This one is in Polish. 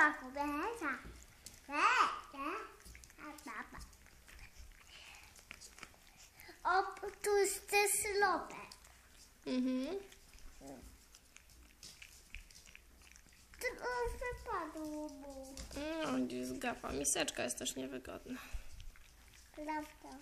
tak, beza. Beza. O, tu jest też lopek. Mhm. Tylko wypadło mu. No, gdzieś mm, zgapa. Miseczka jest też niewygodna. Prawda.